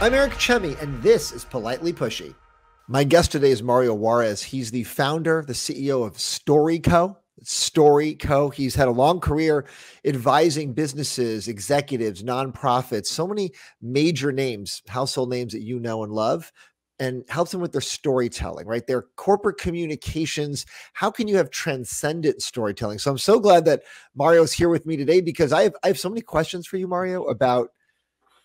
I'm Eric Chemi, and this is Politely Pushy. My guest today is Mario Juarez. He's the founder, the CEO of StoryCo. StoryCo. He's had a long career advising businesses, executives, nonprofits, so many major names, household names that you know and love, and helps them with their storytelling, right? Their corporate communications. How can you have transcendent storytelling? So I'm so glad that Mario's here with me today because I have I have so many questions for you, Mario, about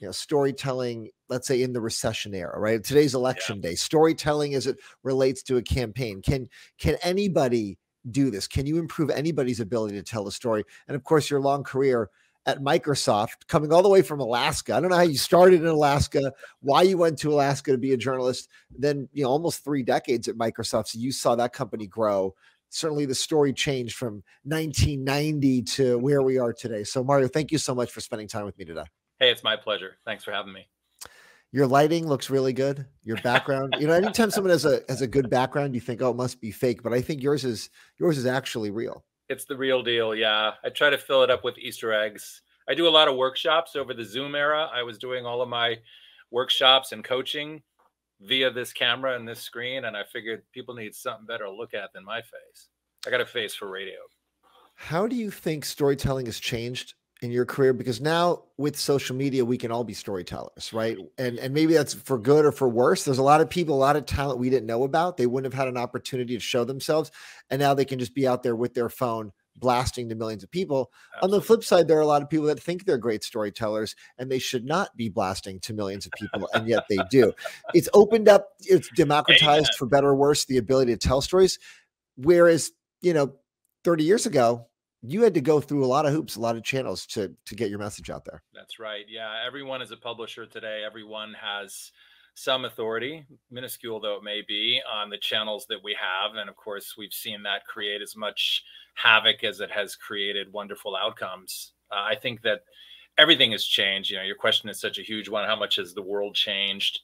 you know storytelling let's say in the recession era right today's election yeah. day storytelling as it relates to a campaign can can anybody do this can you improve anybody's ability to tell a story and of course your long career at Microsoft, coming all the way from Alaska. I don't know how you started in Alaska, why you went to Alaska to be a journalist. Then, you know, almost three decades at Microsoft. So you saw that company grow. Certainly the story changed from 1990 to where we are today. So, Mario, thank you so much for spending time with me today. Hey, it's my pleasure. Thanks for having me. Your lighting looks really good. Your background, you know, anytime someone has a has a good background, you think, oh, it must be fake. But I think yours is yours is actually real. It's the real deal. Yeah. I try to fill it up with Easter eggs. I do a lot of workshops over the Zoom era. I was doing all of my workshops and coaching via this camera and this screen. And I figured people need something better to look at than my face. I got a face for radio. How do you think storytelling has changed in your career because now with social media we can all be storytellers right? And and maybe that's for good or for worse. There's a lot of people a lot of talent we didn't know about. They wouldn't have had an opportunity to show themselves and now they can just be out there with their phone blasting to millions of people. Absolutely. on the flip side there are a lot of people that think they're great storytellers and they should not be blasting to millions of people and yet they do. It's opened up it's democratized for better or worse the ability to tell stories. Whereas you know 30 years ago you had to go through a lot of hoops, a lot of channels to to get your message out there. That's right. Yeah, everyone is a publisher today. Everyone has some authority, minuscule though it may be, on the channels that we have, and of course, we've seen that create as much havoc as it has created wonderful outcomes. Uh, I think that everything has changed. You know, your question is such a huge one. How much has the world changed?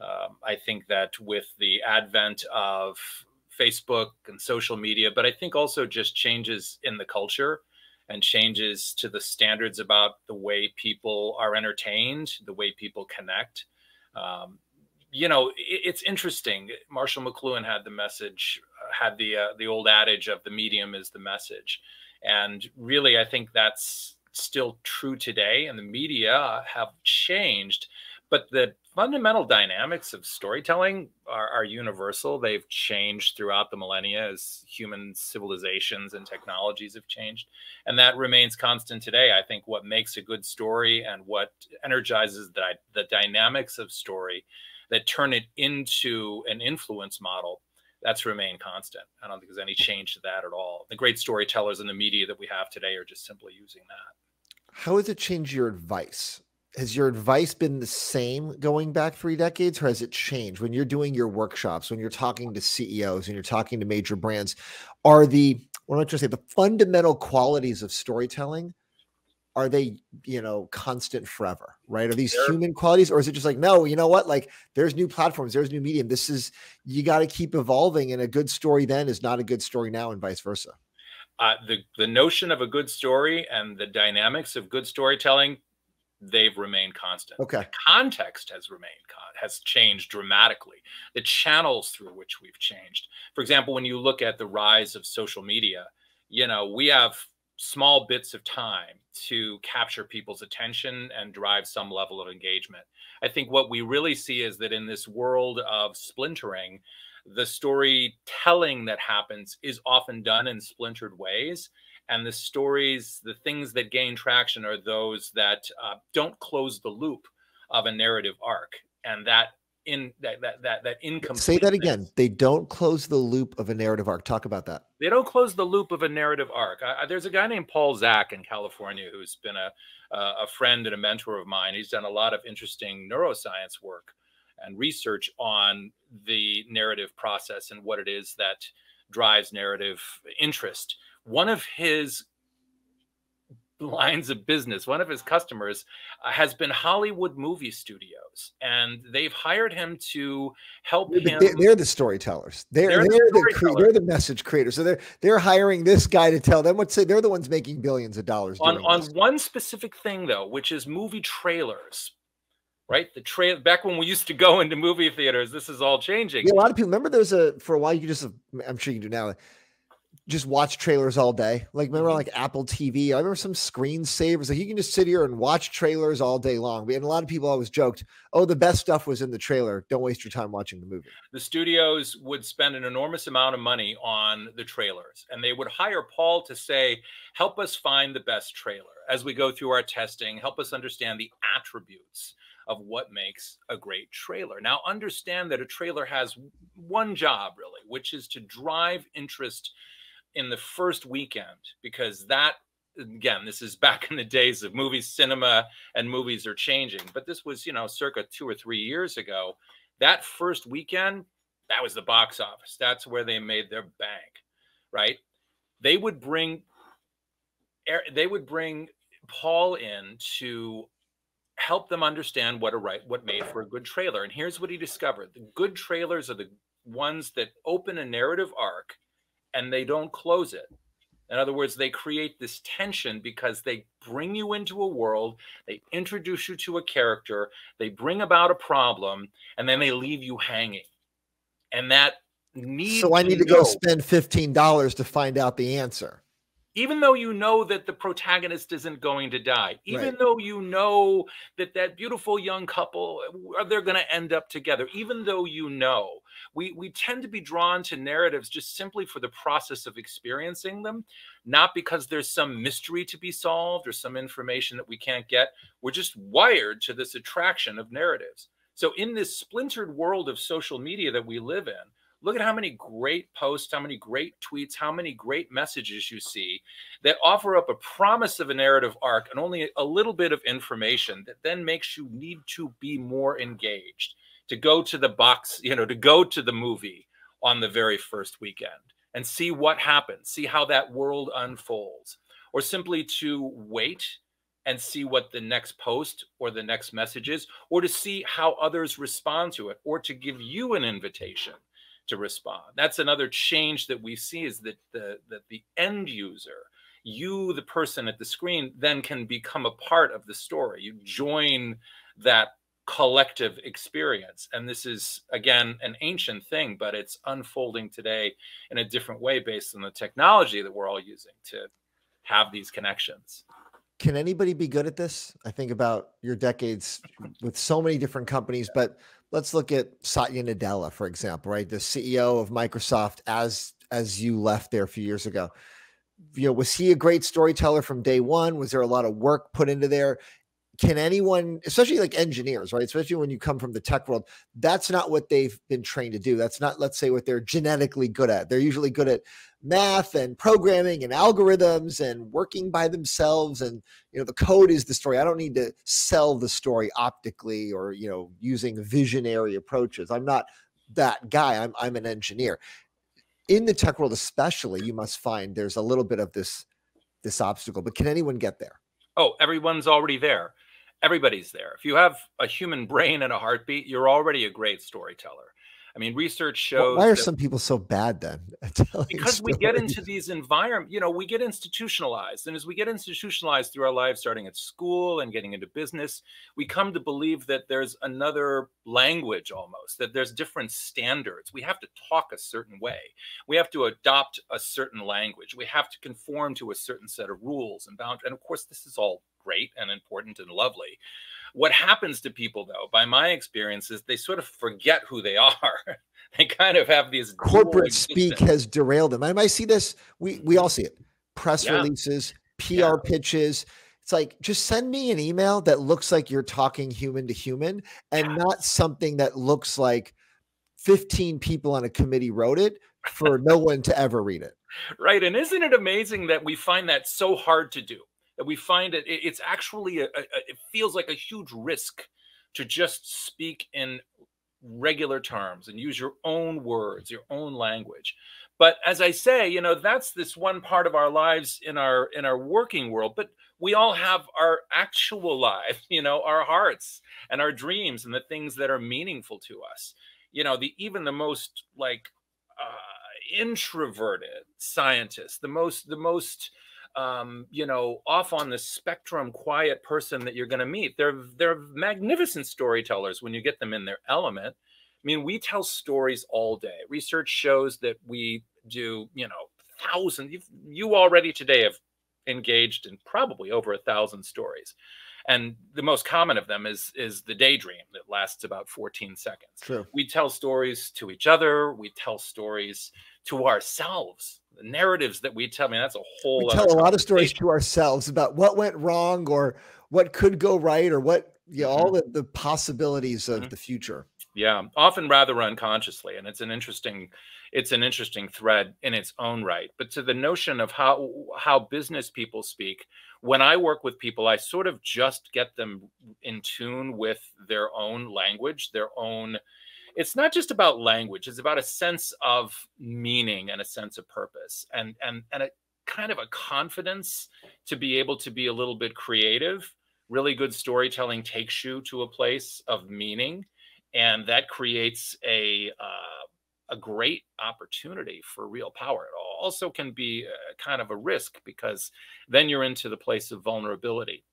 Um, I think that with the advent of Facebook and social media, but I think also just changes in the culture and changes to the standards about the way people are entertained, the way people connect. Um, you know, it, it's interesting. Marshall McLuhan had the message, had the uh, the old adage of the medium is the message, and really, I think that's still true today. And the media have changed, but the fundamental dynamics of storytelling are, are, universal. They've changed throughout the millennia as human civilizations and technologies have changed. And that remains constant today. I think what makes a good story and what energizes the, the dynamics of story that turn it into an influence model, that's remained constant. I don't think there's any change to that at all. The great storytellers in the media that we have today are just simply using that. How has it changed your advice? Has your advice been the same going back three decades or has it changed? When you're doing your workshops when you're talking to ceos and you're talking to major brands are the what am i trying to say the fundamental qualities of storytelling are they you know constant forever right? Are these sure. human qualities or is it just like no you know what? Like there's new platforms there's new medium. This is you got to keep evolving and a good story then is not a good story now and vice versa. Uh, the the notion of a good story and the dynamics of good storytelling they've remained constant. Okay. The context has remained has changed dramatically. The channels through which we've changed. For example, when you look at the rise of social media, you know, we have small bits of time to capture people's attention and drive some level of engagement. I think what we really see is that in this world of splintering, the storytelling that happens is often done in splintered ways and the stories the things that gain traction are those that uh, don't close the loop of a narrative arc and that in that that that that incomplete say that again. They don't close the loop of a narrative arc. Talk about that. They don't close the loop of a narrative arc. I, I, there's a guy named paul zak in california who's been a a friend and a mentor of mine. He's done a lot of interesting neuroscience work and research on the narrative process and what it is that drives narrative interest one of his lines of business, one of his customers uh, has been Hollywood movie studios, and they've hired him to help they're. The, they're the storytellers. They're they're, they're the, the they're the message creators. So they're they're hiring this guy to tell them what say they're the ones making billions of dollars. On on one specific thing though, which is movie trailers. right? The trail back when we used to go into movie theaters, this is all changing. Yeah, a lot of people remember there was a for a while you could just I'm sure you do now just watch trailers all day. Like remember mm-hmm. like Apple TV. I remember some screensavers. Like you can just sit here and watch trailers all day long. And a lot of people always joked, "Oh, the best stuff was in the trailer. Don't waste your time watching the movie." The studios would spend an enormous amount of money on the trailers, and they would hire Paul to say, "Help us find the best trailer as we go through our testing. Help us understand the attributes." Of what makes a great trailer. Now, understand that a trailer has one job really, which is to drive interest in the first weekend because that again this is back in the days of movies cinema and movies are changing but this was you know circa two or three years ago. That first weekend that was the box office. That's where they made their bank right? They would bring they would bring paul in to help them understand what a right what made for a good trailer. And here's what he discovered. The good trailers are the ones that open a narrative arc and they don't close it. In other words, they create this tension because they bring you into a world, they introduce you to a character, they bring about a problem, and then they leave you hanging. And that need So I need to, to go spend $15 to find out the answer even though you know that the protagonist isn't going to die even right. though you know that that beautiful young couple uh, they're going to end up together even though you know we we tend to be drawn to narratives just simply for the process of experiencing them not because there's some mystery to be solved or some information that we can't get. We're just wired to this attraction of narratives. So in this splintered world of social media that we live in Look at how many great posts, how many great tweets, how many great messages you see that offer up a promise of a narrative arc and only a little bit of information that then makes you need to be more engaged, to go to the box, you know, to go to the movie on the very first weekend and see what happens, see how that world unfolds, or simply to wait and see what the next post or the next message is, or to see how others respond to it, or to give you an invitation to respond. That's another change that we see is that the that the end user, you the person at the screen, then can become a part of the story. You join that collective experience. And this is again an ancient thing, but it's unfolding today in a different way based on the technology that we're all using to have these connections. Can anybody be good at this? I think about your decades with so many different companies, but let's look at Satya Nadella, for example, right? The CEO of Microsoft as as you left there a few years ago. You know, was he a great storyteller from day one? Was there a lot of work put into there? Can anyone especially like engineers right especially when you come from the tech world that's not what they've been trained to do. That's not let's say what they're genetically good at. They're usually good at math and programming and algorithms and working by themselves and you know the code is the story. I don't need to sell the story optically or you know using visionary approaches. I'm not that guy. I'm i'm an engineer. In the tech world especially you must find there's a little bit of this this obstacle but can anyone get there? Oh everyone's already there everybody's there. If you have a human brain and a heartbeat, you're already a great storyteller. I mean, research shows. Why are some people so bad then? Because we get into these environments, you know, we get institutionalized. And as we get institutionalized through our lives, starting at school and getting into business, we come to believe that there's another language almost, that there's different standards. We have to talk a certain way. We have to adopt a certain language. We have to conform to a certain set of rules and boundaries. And of course, this is all great and important and lovely. What happens to people, though, by my experience, is they sort of forget who they are. they kind of have these corporate speak has derailed them. I might see this. We we all see it. Press yeah. releases, PR yeah. pitches. It's like just send me an email that looks like you're talking human to human and yeah. not something that looks like 15 people on a committee wrote it for no one to ever read it. Right. And isn't it amazing that we find that so hard to do? That we find it it's actually a, a, it feels like a huge risk to just speak in regular terms and use your own words your own language. But as i say you know that's this one part of our lives in our in our working world but we all have our actual lives you know our hearts and our dreams and the things that are meaningful to us. You know the even the most like uh, introverted scientists the most the most um, you know, off on the spectrum, quiet person that you're going to meet. They're they're magnificent storytellers when you get them in their element. I mean, we tell stories all day. Research shows that we do, you know, thousands. You already today have engaged in probably over a thousand stories and the most common of them is is the daydream that lasts about 14 seconds True. we tell stories to each other we tell stories to ourselves the narratives that we tell I mean that's a whole we tell a lot of stories to ourselves about what went wrong or what could go right or what yeah mm-hmm. all the, the possibilities of mm-hmm. the future yeah often rather unconsciously and it's an interesting it's an interesting thread in its own right but to the notion of how how business people speak when I work with people, I sort of just get them in tune with their own language, their own. It's not just about language; it's about a sense of meaning and a sense of purpose, and and and a kind of a confidence to be able to be a little bit creative. Really good storytelling takes you to a place of meaning, and that creates a uh, a great opportunity for real power. It also can be a, kind of a risk because then you're into the place of vulnerability.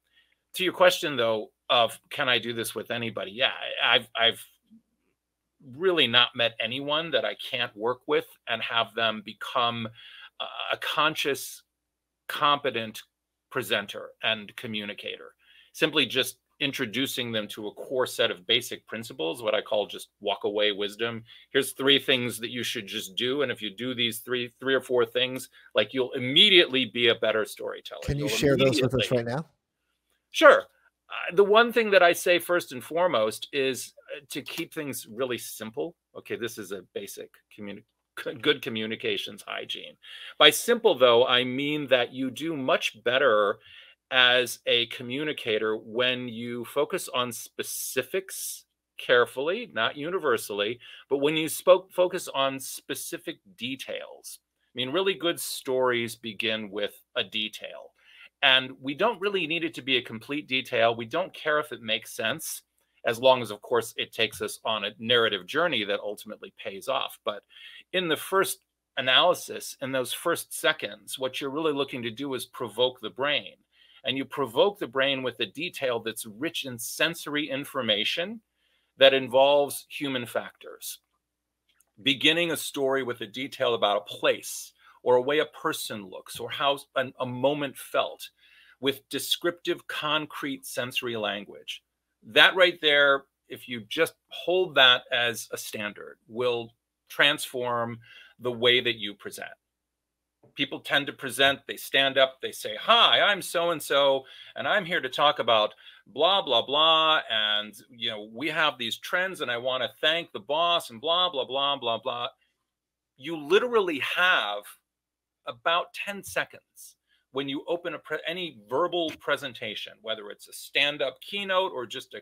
To your question though of can I do this with anybody? Yeah, I've I've really not met anyone that I can't work with and have them become a conscious, competent presenter and communicator. Simply just introducing them to a core set of basic principles, what I call just walk away wisdom. Here's three things that you should just do. And if you do these three, three or four things, like you'll immediately be a better storyteller. Can you you'll share those with us right now? Sure. Uh, the one thing that I say first and foremost is uh, to keep things really simple. Okay, this is a basic communication good communications hygiene. By simple, though, I mean that you do much better as a communicator when you focus on specifics carefully, not universally, but when you spoke focus on specific details. I mean, really good stories begin with a detail. And we don't really need it to be a complete detail. We don't care if it makes sense, as long as, of course, it takes us on a narrative journey that ultimately pays off. But in the first analysis, in those first seconds, what you're really looking to do is provoke the brain and you provoke the brain with a detail that's rich in sensory information that involves human factors. Beginning a story with a detail about a place or a way a person looks or how an, a moment felt with descriptive, concrete sensory language. That right there, if you just hold that as a standard, will transform the way that you present people tend to present, they stand up, they say, Hi, I'm so and so, and I'm here to talk about blah, blah, blah. And, you know, we have these trends, and I want to thank the boss, and blah, blah, blah, blah, blah. You literally have about 10 seconds when you open a pre- any verbal presentation, whether it's a stand-up keynote or just a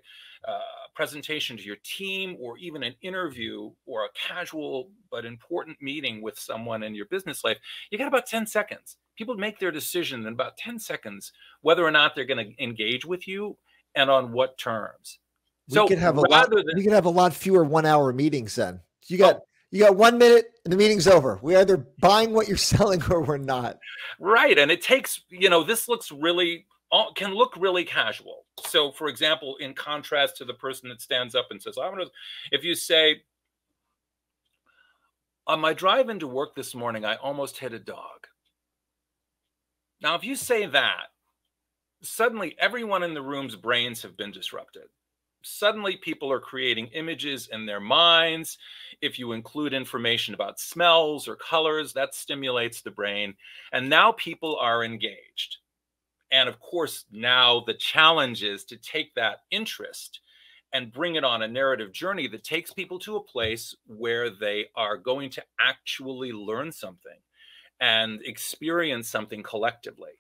uh, presentation to your team, or even an interview or a casual but important meeting with someone in your business life, you got about 10 seconds. People make their decision in about 10 seconds whether or not they're going to engage with you and on what terms. We so could have a lot. Than, we could have a lot fewer one-hour meetings then. You got. Oh, you got one minute and the meeting's over. We're either buying what you're selling or we're not. Right. And it takes, you know, this looks really uh, can look really casual. So, for example, in contrast to the person that stands up and says, "I'm gonna," if you say, "On my drive into work this morning, I almost hit a dog." Now, if you say that, suddenly everyone in the room's brains have been disrupted suddenly people are creating images in their minds. If you include information about smells or colors, that stimulates the brain. And now people are engaged. And of course, now the challenge is to take that interest and bring it on a narrative journey that takes people to a place where they are going to actually learn something and experience something collectively.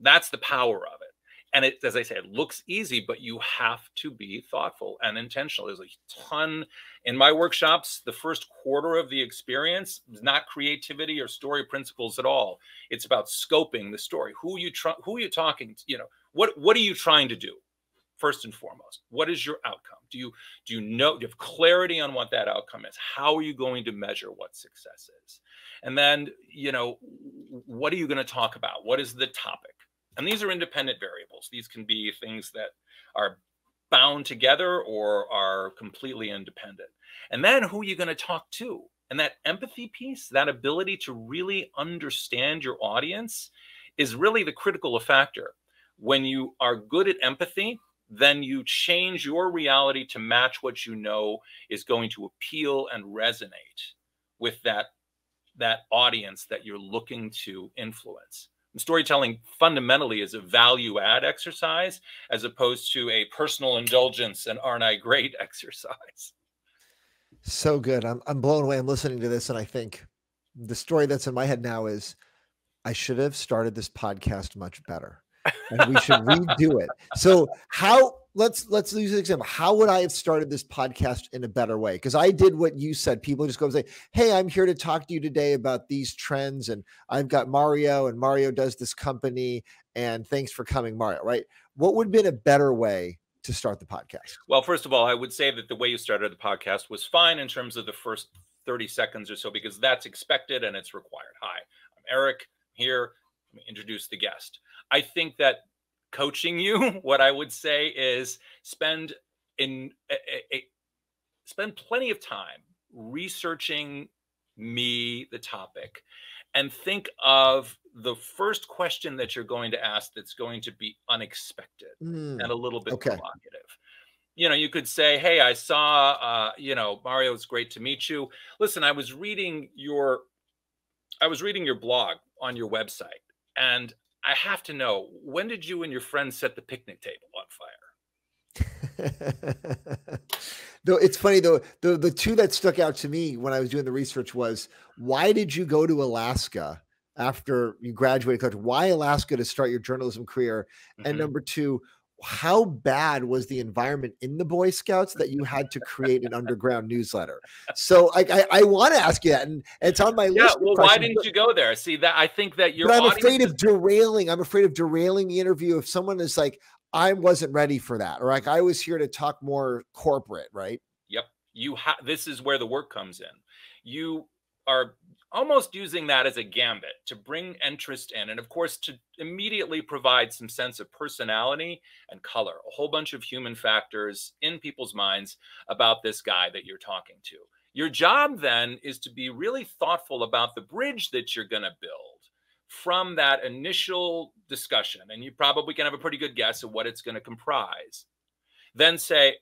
That's the power of it and it as i say, it looks easy but you have to be thoughtful and intentional. There's a ton in my workshops the first quarter of the experience is not creativity or story principles at all. It's about scoping the story. Who you who are you talking to you know what what are you trying to do first and foremost? What is your outcome? Do you do you know do you have clarity on what that outcome is? How are you going to measure what success is? And then you know what are you going to talk about? What is the topic? And these are independent variables these can be things that are bound together or are completely independent. And then who are you going to talk to? And that empathy piece that ability to really understand your audience is really the critical factor. When you are good at empathy then you change your reality to match what you know is going to appeal and resonate with that that audience that you're looking to influence storytelling fundamentally is a value add exercise as opposed to a personal indulgence and aren't i great exercise. So good. I'm, I'm blown away. I'm listening to this and i think the story that's in my head now is i should have started this podcast much better and we should redo it. So how let's let's use an example. How would I have started this podcast in a better way? Because I did what you said. People just go and say, Hey, I'm here to talk to you today about these trends. And I've got Mario, and Mario does this company. And thanks for coming, Mario. Right. What would have been a better way to start the podcast? Well, first of all, I would say that the way you started the podcast was fine in terms of the first 30 seconds or so, because that's expected and it's required. Hi, I'm Eric here. Let me introduce the guest. I think that coaching you, what I would say is spend in a, a, spend plenty of time researching me, the topic, and think of the first question that you're going to ask that's going to be unexpected mm, and a little bit okay. provocative. You know, you could say, "Hey, I saw, uh, you know, Mario. It's great to meet you. Listen, I was reading your, I was reading your blog on your website, and I have to know when did you and your friends set the picnic table on fire? though it's funny though the the two that stuck out to me when I was doing the research was why did you go to Alaska after you graduated? College? Why Alaska to start your journalism career? Mm-hmm. And number two, how bad was the environment in the Boy Scouts that you had to create an underground newsletter? So I I, I want to ask you that, and it's on my yeah, list. Well, why didn't you go there? See that I think that you're. But I'm afraid of derailing. I'm afraid of derailing the interview if someone is like, I wasn't ready for that, or like I was here to talk more corporate, right? Yep. You have. This is where the work comes in. You are almost using that as a gambit to bring interest in and of course to immediately provide some sense of personality and color a whole bunch of human factors in people's minds about this guy that you're talking to. Your job then is to be really thoughtful about the bridge that you're going to build from that initial discussion and you probably can have a pretty good guess of what it's going to comprise. Then say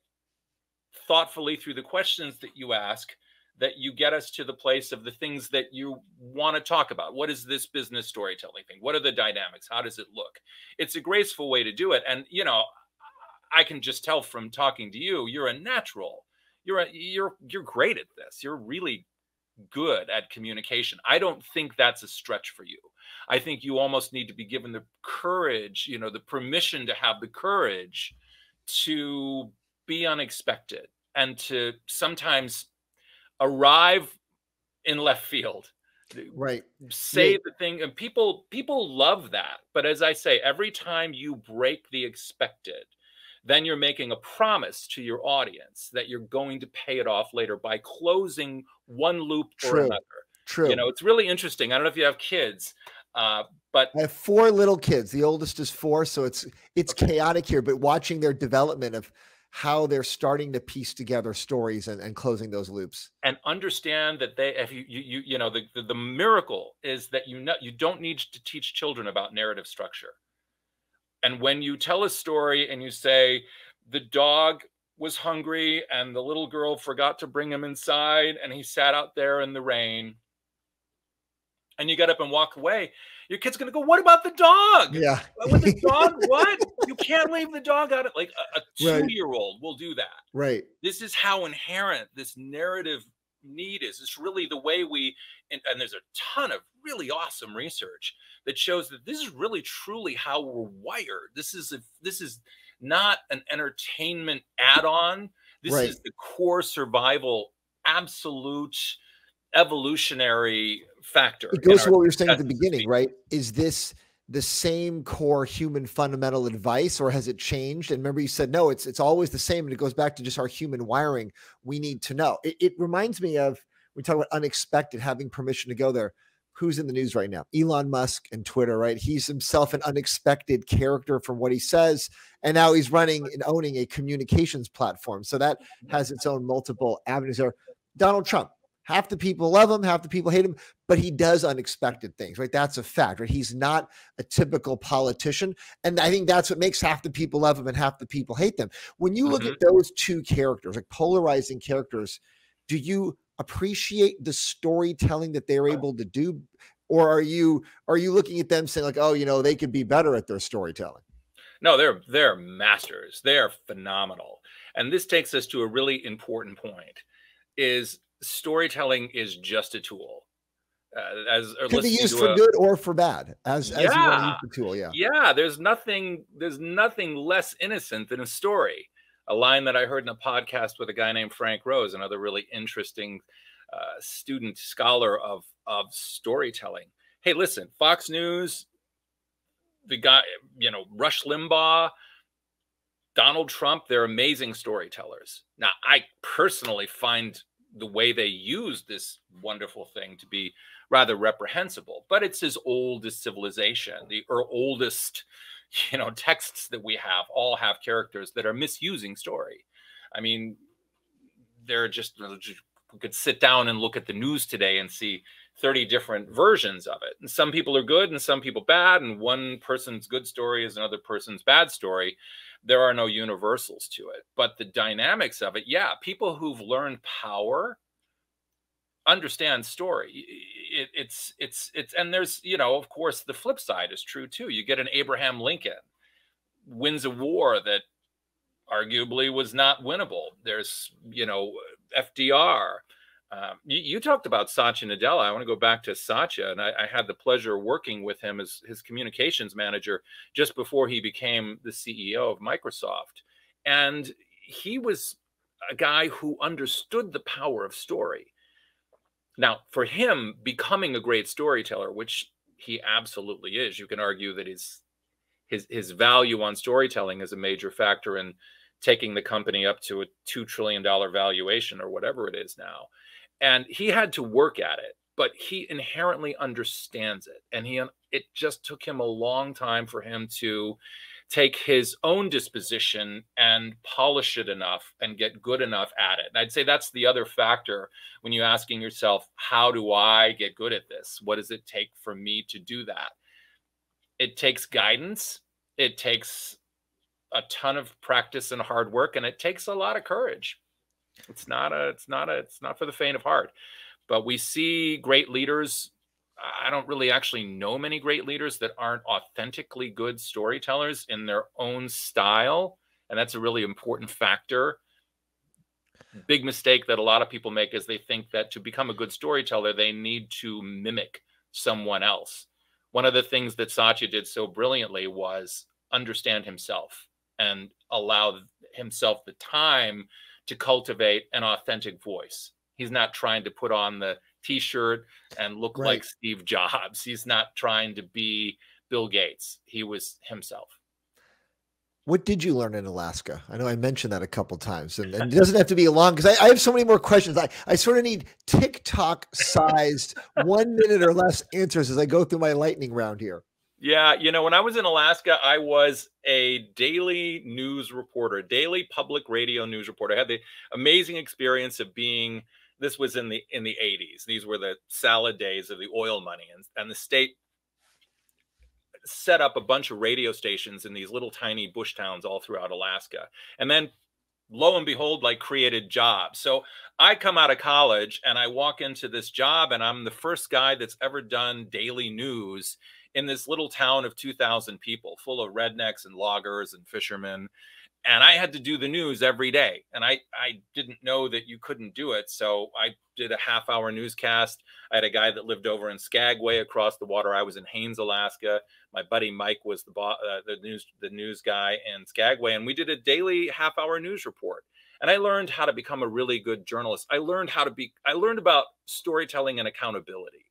thoughtfully through the questions that you ask that you get us to the place of the things that you want to talk about. What is this business storytelling thing? What are the dynamics? How does it look? It's a graceful way to do it. And, you know, I can just tell from talking to you, you're a natural. You're a, you're you're great at this. You're really good at communication. I don't think that's a stretch for you. I think you almost need to be given the courage, you know, the permission to have the courage to be unexpected and to sometimes arrive in left field right say yeah. the thing and people people love that but as i say every time you break the expected then you're making a promise to your audience that you're going to pay it off later by closing one loop True. or another True. You know, it's really interesting. I don't know if you have kids, uh, but I have four little kids. The oldest is four, so it's it's okay. chaotic here. But watching their development of how they're starting to piece together stories and, and closing those loops. And understand that they if you you you, know the, the, the miracle is that you know you don't need to teach children about narrative structure. And when you tell a story and you say the dog was hungry and the little girl forgot to bring him inside and he sat out there in the rain and you get up and walk away your kid's gonna go, "What about the dog? Yeah, with the dog, what? you can't leave the dog out. Of, like a, a two-year-old right. will do that. Right. This is how inherent this narrative need is. It's really the way we, and, and there's a ton of really awesome research that shows that this is really truly how we're wired. This is a, this is not an entertainment add-on. This right. is the core survival, absolute evolutionary factor. It goes to what we were saying at the beginning, right? Is this the same core human fundamental advice or has it changed? And remember you said no it's it's always the same and it goes back to just our human wiring. We need to know. It, it reminds me of we talk about unexpected having permission to go there. Who's in the news right now? Elon musk and twitter right? He's himself an unexpected character from what he says and now he's running and owning a communications platform. So that mm-hmm. has its own multiple avenues there. Donald trump Half the people love him, half the people hate him, but he does unexpected things, right? That's a fact, right? He's not a typical politician. And I think that's what makes half the people love him and half the people hate them. When you look mm-hmm. at those two characters, like polarizing characters, do you appreciate the storytelling that they're able to do? Or are you are you looking at them saying, like, oh, you know, they could be better at their storytelling? No, they're they're masters. They are phenomenal. And this takes us to a really important point is storytelling is just a tool. Uh, as could be used for a, good or for bad, as yeah, as you want to use the tool. Yeah, yeah. There's nothing. There's nothing less innocent than a story. A line that I heard in a podcast with a guy named Frank Rose, another really interesting uh, student scholar of of storytelling. Hey, listen, Fox News, the guy, you know, Rush Limbaugh, Donald Trump, they're amazing storytellers. Now, I personally find the way they use this wonderful thing to be rather reprehensible but it's as old as civilization. The or oldest you know texts that we have all have characters that are misusing story. I mean they're just we could sit down and look at the news today and see 30 different versions of it. And some people are good and some people bad and one person's good story is another person's bad story there are no universals to it. But the dynamics of it, yeah, people who've learned power understand story. It, it's it's it's and there's you know of course the flip side is true too. You get an Abraham Lincoln wins a war that arguably was not winnable. There's you know FDR um, you, you, talked about Satya Nadella. I want to go back to Satya, and I, I, had the pleasure of working with him as his communications manager just before he became the CEO of Microsoft. And he was a guy who understood the power of story. Now, for him, becoming a great storyteller, which he absolutely is, you can argue that his his his value on storytelling is a major factor in taking the company up to a two trillion dollar valuation or whatever it is now and he had to work at it but he inherently understands it and he it just took him a long time for him to take his own disposition and polish it enough and get good enough at it. And i'd say that's the other factor when you're asking yourself how do i get good at this? What does it take for me to do that? It takes guidance it takes a ton of practice and hard work and it takes a lot of courage it's not a it's not a it's not for the faint of heart. But we see great leaders. I don't really actually know many great leaders that aren't authentically good storytellers in their own style. And that's a really important factor. Big mistake that a lot of people make is they think that to become a good storyteller they need to mimic someone else. One of the things that satya did so brilliantly was understand himself and allow himself the time to cultivate an authentic voice. He's not trying to put on the t-shirt and look right. like Steve Jobs. He's not trying to be Bill Gates. He was himself. What did you learn in Alaska? I know I mentioned that a couple times, and, and it doesn't have to be a long because I, I, have so many more questions. I, I sort of need TikTok sized one minute or less answers as I go through my lightning round here. Yeah, you know, when I was in Alaska, I was a daily news reporter, daily public radio news reporter. I had the amazing experience of being this was in the in the 80s. These were the salad days of the oil money and, and the state set up a bunch of radio stations in these little tiny bush towns all throughout Alaska. And then lo and behold, like created jobs. So I come out of college and I walk into this job and I'm the first guy that's ever done daily news in this little town of 2,000 people, full of rednecks and loggers and fishermen. And I had to do the news every day. And I, I didn't know that you couldn't do it. So I did a half hour newscast. I had a guy that lived over in Skagway across the water. I was in Haines, Alaska. My buddy Mike was the, uh, the news the news guy in Skagway, and we did a daily half hour news report. And I learned how to become a really good journalist. I learned how to be. I learned about storytelling and accountability.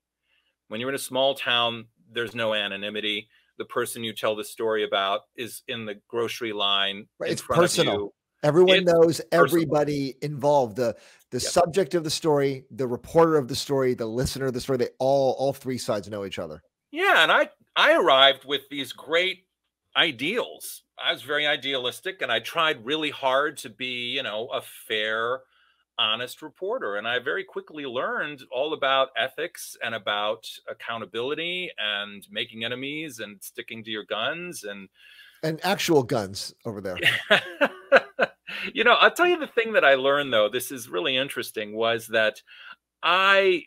When you're in a small town, there's no anonymity. the person you tell the story about is in the grocery line. Right. It's personal. Everyone it's knows everybody personal. involved. The the yep. subject of the story, the reporter of the story, the listener of the story, they all all three sides know each other. Yeah, and I I arrived with these great ideals. I was very idealistic and I tried really hard to be, you know, a fair honest reporter. And I very quickly learned all about ethics and about accountability and making enemies and sticking to your guns and and actual guns over there. you know, I'll tell you the thing that I learned though, this is really interesting, was that I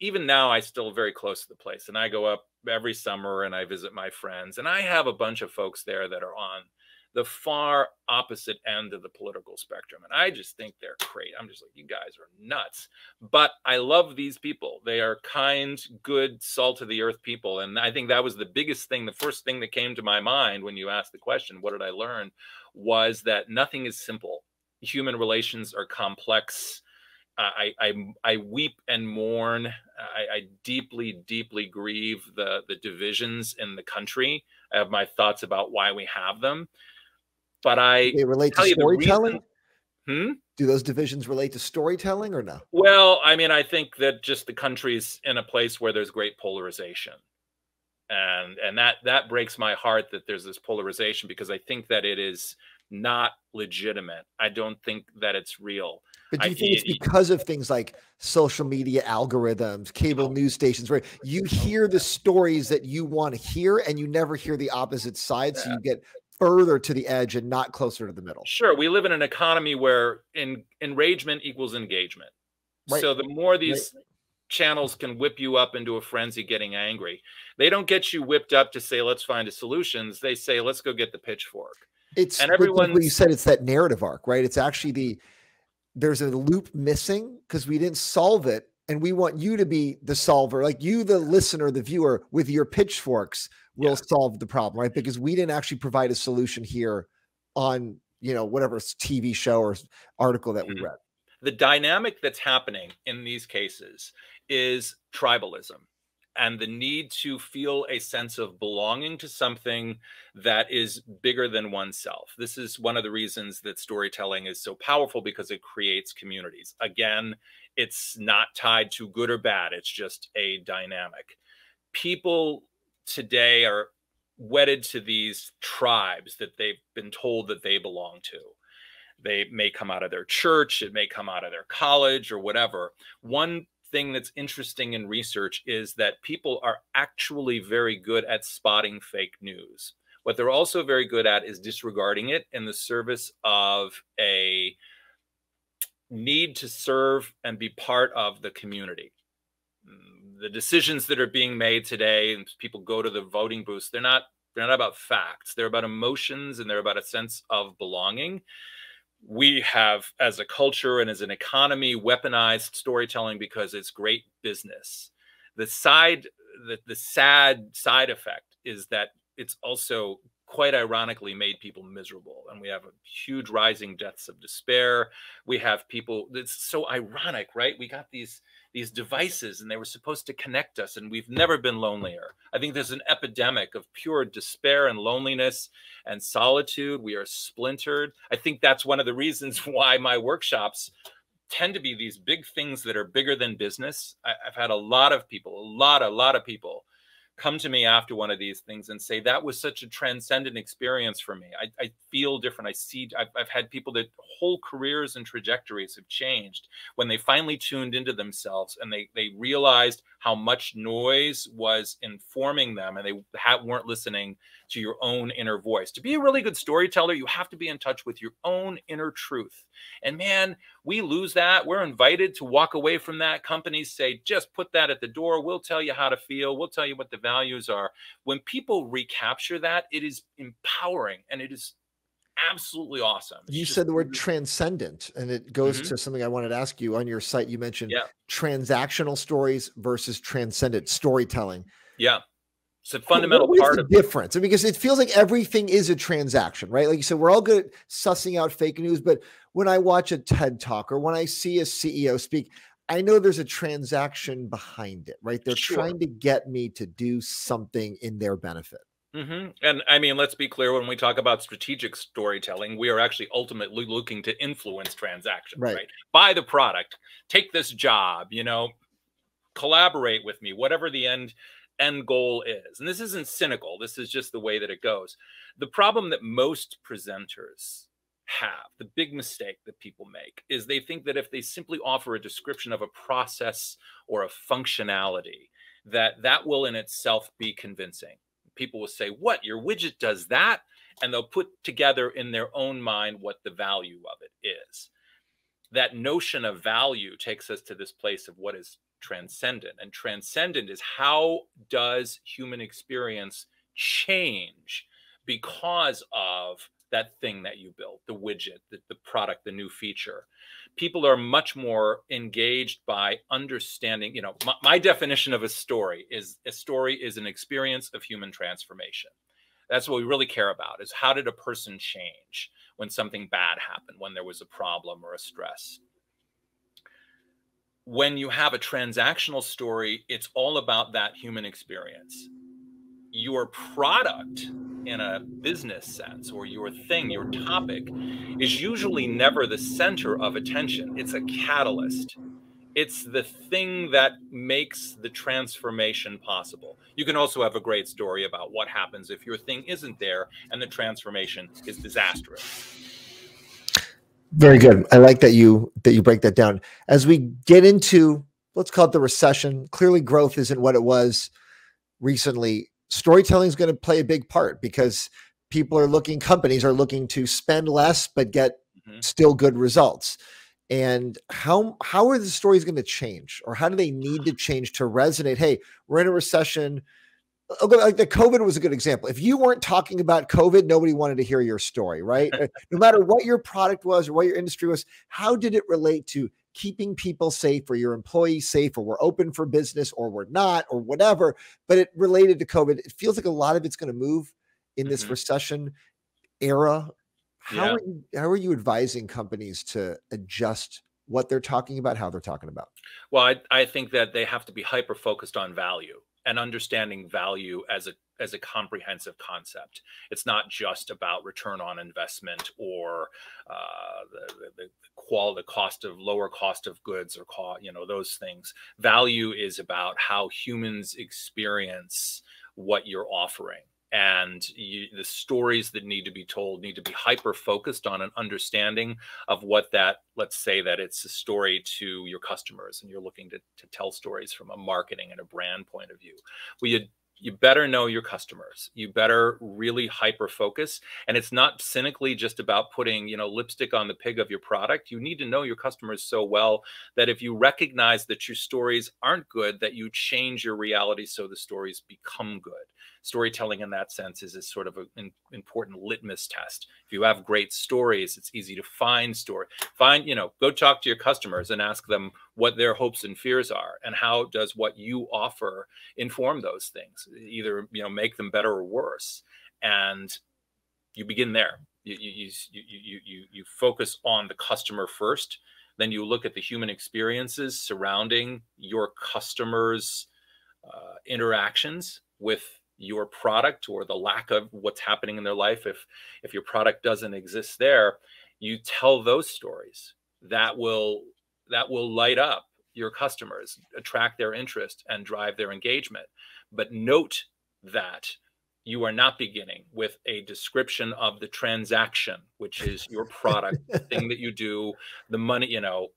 even now I still very close to the place and I go up every summer and I visit my friends and I have a bunch of folks there that are on the far opposite end of the political spectrum. And I just think they're great. I'm just like, you guys are nuts. But I love these people. They are kind, good, salt of the earth people. And I think that was the biggest thing. The first thing that came to my mind when you asked the question, what did I learn? Was that nothing is simple. Human relations are complex. I, I, I weep and mourn. I, I deeply, deeply grieve the, the divisions in the country. I have my thoughts about why we have them but I they relate to storytelling. Hmm? Do those divisions relate to storytelling or no? Well, I mean, I think that just the country's in a place where there's great polarization, and and that that breaks my heart that there's this polarization because I think that it is not legitimate. I don't think that it's real. But do you I, think it's because of things like social media algorithms, cable oh. news stations, where you hear the stories that you want to hear and you never hear the opposite side? So you get further to the edge and not closer to the middle. Sure. We live in an economy where in, enragement equals engagement. Right. So the more these right. channels can whip you up into a frenzy getting angry, they don't get you whipped up to say, let's find a solutions. They say, let's go get the pitchfork. It's and everyone you said, it's that narrative arc, right? It's actually the there's a loop missing because we didn't solve it and we want you to be the solver like you the listener the viewer with your pitchforks will yeah. solve the problem right because we didn't actually provide a solution here on you know whatever tv show or article that we mm-hmm. read the dynamic that's happening in these cases is tribalism and the need to feel a sense of belonging to something that is bigger than oneself. This is one of the reasons that storytelling is so powerful because it creates communities. Again, it's not tied to good or bad, it's just a dynamic. People today are wedded to these tribes that they've been told that they belong to. They may come out of their church, it may come out of their college or whatever. One thing that's interesting in research is that people are actually very good at spotting fake news. What they're also very good at is disregarding it in the service of a need to serve and be part of the community. Mm, the decisions that are being made today, and people go to the voting booths, they're not they're not about facts. They're about emotions and they're about a sense of belonging we have as a culture and as an economy weaponized storytelling because it's great business the side the, the sad side effect is that it's also quite ironically made people miserable and we have a huge rising deaths of despair. We have people it's so ironic right? We got these these devices and they were supposed to connect us and we've never been lonelier. I think there's an epidemic of pure despair and loneliness and solitude. We are splintered. I think that's one of the reasons why my workshops tend to be these big things that are bigger than business. I, have had a lot of people a lot a lot of people come to me after one of these things and say that was such a transcendent experience for me. I, I feel different. I see I've, I've, had people that whole careers and trajectories have changed when they finally tuned into themselves and they they realized how much noise was informing them and they ha- weren't listening to your own inner voice. To be a really good storyteller you have to be in touch with your own inner truth. And man we lose that. We're invited to walk away from that companies say just put that at the door. We'll tell you how to feel. We'll tell you what the values are when people recapture that it is empowering and it is absolutely awesome. It's you said the word transcendent, and it goes mm-hmm. to something I wanted to ask you on your site. You mentioned yeah. transactional stories versus transcendent storytelling. Yeah. It's a fundamental what, part the of difference because it feels like everything is a transaction, right? Like you said, we're all good at sussing out fake news, but when I watch a TED talk or when I see a CEO speak, I know there's a transaction behind it, right? They're sure. trying to get me to do something in their benefit. Mm-hmm. And I mean, let's be clear when we talk about strategic storytelling, we are actually ultimately looking to influence transactions, right? right? Buy the product, take this job, you know, collaborate with me, whatever the end end goal is. And this isn't cynical, this is just the way that it goes. The problem that most presenters have, the big mistake that people make, is they think that if they simply offer a description of a process or a functionality, that that will in itself be convincing. People will say, "What? Your widget does that?" and they'll put together in their own mind what the value of it is. That notion of value takes us to this place of what is transcendent. And transcendent is how does human experience change because of that thing that you built, the widget, the, the product, the new feature. People are much more engaged by understanding, you know, my, my definition of a story is a story is an experience of human transformation. That's what we really care about is how did a person change when something bad happened, when there was a problem or a stress when you have a transactional story, it's all about that human experience. Your product, in a business sense, or your thing, your topic, is usually never the center of attention. It's a catalyst. It's the thing that makes the transformation possible. You can also have a great story about what happens if your thing isn't there and the transformation is disastrous. Very good. I like that you that you break that down. As we get into let's call it the recession, clearly growth isn't what it was recently. Storytelling is going to play a big part because people are looking companies are looking to spend less but get mm-hmm. still good results. And how how are the stories going to change or how do they need to change to resonate? Hey, we're in a recession okay, like the COVID was a good example. If you weren't talking about COVID, nobody wanted to hear your story, right? No matter what your product was or what your industry was, how did it relate to keeping people safe or your employees safe or we're open for business or we're not or whatever? But it related to COVID. It feels like a lot of it's going to move in this mm-hmm. recession era. How yeah. are you how are you advising companies to adjust what they're talking about, how they're talking about? Well, I, I think that they have to be hyper focused on value and understanding value as a as a comprehensive concept. It's not just about return on investment or uh, the, the, quality, the cost of lower cost of goods or cost, you know, those things. Value is about how humans experience what you're offering and you, the stories that need to be told need to be hyper focused on an understanding of what that let's say that it's a story to your customers and you're looking to, to tell stories from a marketing and a brand point of view. Well you you better know your customers you better really hyper focus and it's not cynically just about putting you know lipstick on the pig of your product you need to know your customers so well that if you recognize that your stories aren't good that you change your reality so the stories become good storytelling in that sense is a sort of an important litmus test. If you have great stories, it's easy to find story. Find, you know, go talk to your customers and ask them what their hopes and fears are and how does what you offer inform those things, either, you know, make them better or worse. And you begin there. You, you, you, you, you, you focus on the customer first. Then you look at the human experiences surrounding your customers' uh, interactions with your product or the lack of what's happening in their life if if your product doesn't exist there you tell those stories that will that will light up your customers attract their interest and drive their engagement but note that you are not beginning with a description of the transaction which is your product the thing that you do the money you know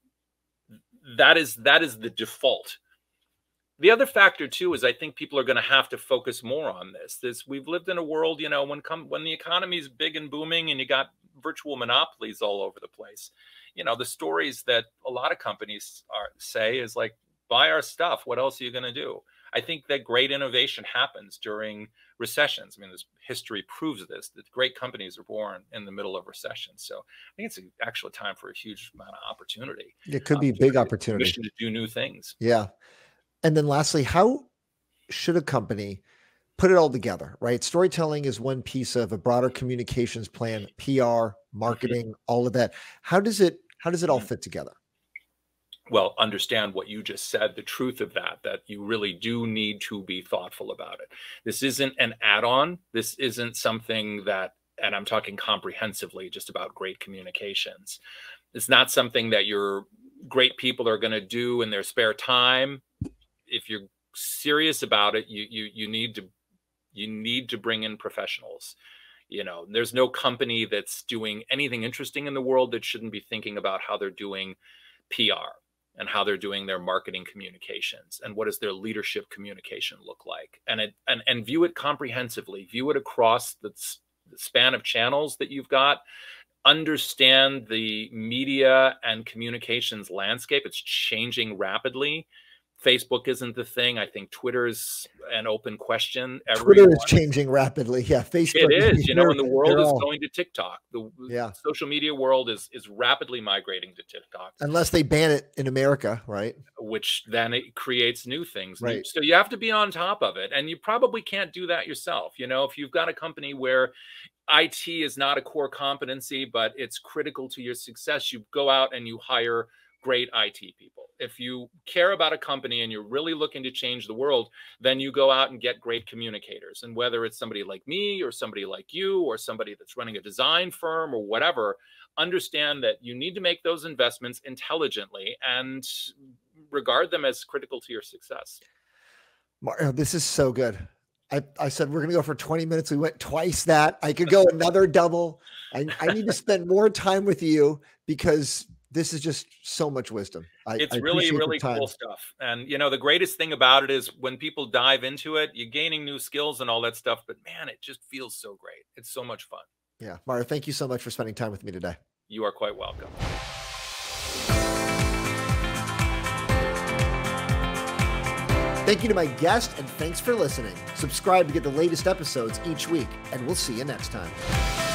that is that is the default the other factor too is I think people are going to have to focus more on this. This we've lived in a world, you know, when come when the economy is big and booming and you got virtual monopolies all over the place. You know, the stories that a lot of companies are say is like buy our stuff. What else are you going to do? I think that great innovation happens during recessions. I mean, this history proves this that great companies are born in the middle of recessions. So I think it's actually a time for a huge amount of opportunity. It could be um, big opportunity to do new things. Yeah. And then lastly, how should a company put it all together, right? Storytelling is one piece of a broader communications plan, PR, marketing, all of that. How does it how does it all mm-hmm. fit together? well understand what you just said the truth of that that you really do need to be thoughtful about it this isn't an add-on this isn't something that and i'm talking comprehensively just about great communications it's not something that your great people are going to do in their spare time if you're serious about it you you you need to you need to bring in professionals. You know there's no company that's doing anything interesting in the world that shouldn't be thinking about how they're doing pr and how they're doing their marketing communications and what does their leadership communication look like. And it and, and view it comprehensively. View it across the, the span of channels that you've got. Understand the media and communications landscape. It's changing rapidly Facebook isn't the thing. I think Twitter is an open question. Everyone, Twitter is changing rapidly. Yeah, Facebook. It is. You know, and the world is all, going to TikTok. The yeah. social media world is is rapidly migrating to TikTok. Unless they ban it in America, right? Which then it creates new things. Right. So you have to be on top of it, and you probably can't do that yourself. You know, if you've got a company where IT is not a core competency, but it's critical to your success, you go out and you hire great IT people. If you care about a company and you're really looking to change the world, then you go out and get great communicators. And whether it's somebody like me or somebody like you or somebody that's running a design firm or whatever, understand that you need to make those investments intelligently and regard them as critical to your success. Mario, oh, this is so good. I, I said we're going to go for 20 minutes. We went twice that. I could go another double. I, I need to spend more time with you because this is just so much wisdom. I, it's I really, really cool stuff. And you know, the greatest thing about it is when people dive into it, you're gaining new skills and all that stuff. But man, it just feels so great. It's so much fun. Yeah, Mario, thank you so much for spending time with me today. You are quite welcome. Thank you to my guest, and thanks for listening. Subscribe to get the latest episodes each week, and we'll see you next time.